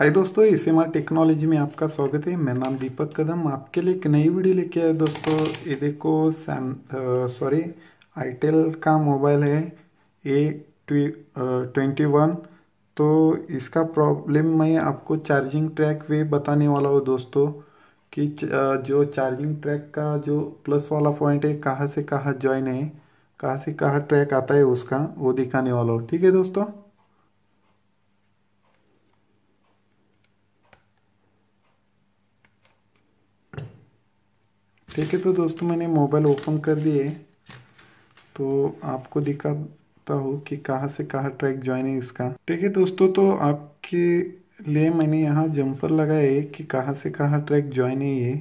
हाय दोस्तों S technology में आपका स्वागत है। मेरा नाम दीपक कदम। आपके लिए एक नई वीडियो लेके आया दोस्तों। ये देखो सैम सॉरी आईटेल का मोबाइल है ए ट्वेंटी वन तो इसका प्रॉब्लम मैं आपको चार्जिंग ट्रैक वे बताने वाला हूँ दोस्तों कि जो चार्जिंग ट्रैक का जो प्लस वाला पॉइंट है, कहाँ से कहाँ ज्वाइन है, कहाँ से कहाँ ट्रैक आता है उसका, वो दिखाने वाला हूँ। ठीक है दोस्तों? ठीक है तो दोस्तों मैंने मोबाइल ओपन कर दिए। तो आपको दिखाता हूँ कि कहाँ से कहाँ ट्रैक ज्वाइन है इसका। ठीक है, दोस्तों तो आपके लिए मैंने यहाँ जंपर लगाया है कि कहाँ से कहाँ ट्रैक ज्वाइन है ये।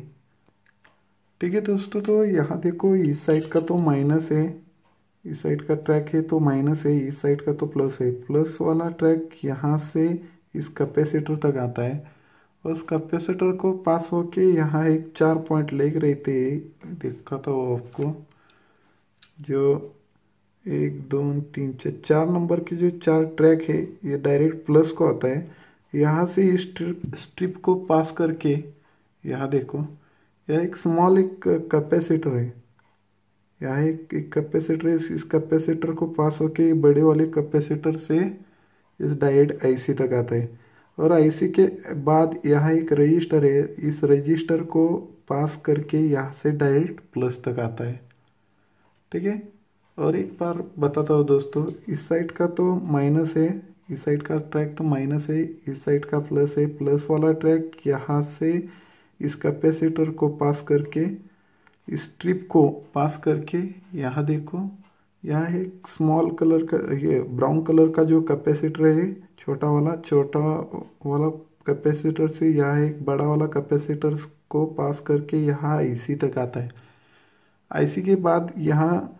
ठीक है, दोस्तों तो यहाँ देखो इस साइड का तो माइनस है। इस साइड का ट्रैक है तो माइनस है इस साइड का तो प्लस है। प्लस वाला ट्रैक यहाँ से इस कैपेसिटर तक आता है। उस कैपेसिटर को पास होके यहाँ एक चार पॉइंट लेग रहे थे देखा था वो आपको। जो एक दो तीन चार चार नंबर के जो चार ट्रैक है ये डायरेक्ट प्लस को आता है। यहाँ से इस स्ट्रिप स्ट्रिप को पास करके यहाँ देखो यह एक स्मॉल एक कैपेसिटर है। यहाँ एक, एक कैपेसिटर है इस कैपेसिटर को पास होके बड़े वाले कैपेसिटर से इस डायरेक्ट आईसी तक आता है। और आईसी के बाद यहाँ एक रजिस्टर है। इस रजिस्टर को पास करके यहाँ से डायरेक्ट प्लस तक आता है। ठीक है? और एक बार बताता हूँ दोस्तों, इस साइड का तो माइनस है, इस साइड का ट्रैक तो माइनस है, इस साइड का प्लस है। प्लस वाला ट्रैक यहाँ से इस कैपेसिटर को पास करके, इस ट्रिप को पास करके, यहाँ देखो, यहाँ एक स्मॉल कलर का, ये ब्राउन कलर का जो कैपेसिटर है छोटा वाला छोटा वाला कैपेसिटर से यह एक बड़ा वाला कैपेसिटर को पास करके यहाँ आईसी तक आता है। आईसी के बाद यहाँ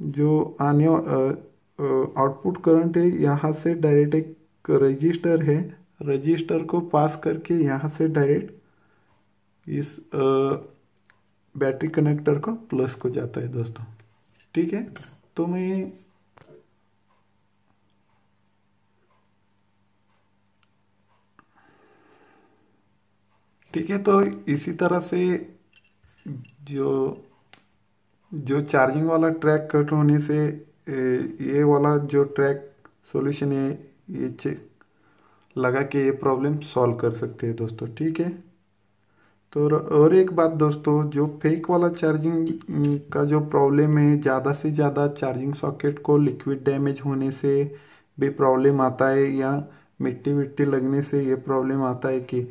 जो आने आउटपुट करंट है यहाँ से डायरेक्ट एक रजिस्टर है। रजिस्टर को पास करके यहाँ से डायरेक्ट इस आ, बैटरी कनेक्टर को प्लस को जाता है दोस्तों। ठीक है? तो मैं ठीक है तो इसी तरह से जो जो चार्जिंग वाला ट्रैक कट होने से ये वाला जो ट्रैक सॉल्यूशन है, ये लगा के ये प्रॉब्लम सॉल्व कर सकते हैं दोस्तों, ठीक है? तो और एक बात दोस्तों, जो फेक वाला चार्जिंग का जो प्रॉब्लम है, ज़्यादा से ज़्यादा चार्जिंग सॉकेट को लिक्विड डैमेज होने से भी प्रॉब्लम आता है या मिट्टी विट्टी लगने से ये प्रॉब्लम आता है कि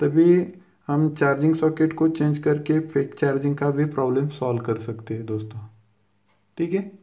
तभी हम चार्जिंग सॉकेट को चेंज करके फेक चार्जिंग का भी प्रॉब्लम सॉल्व कर सकते हैं दोस्तों। ठीक है?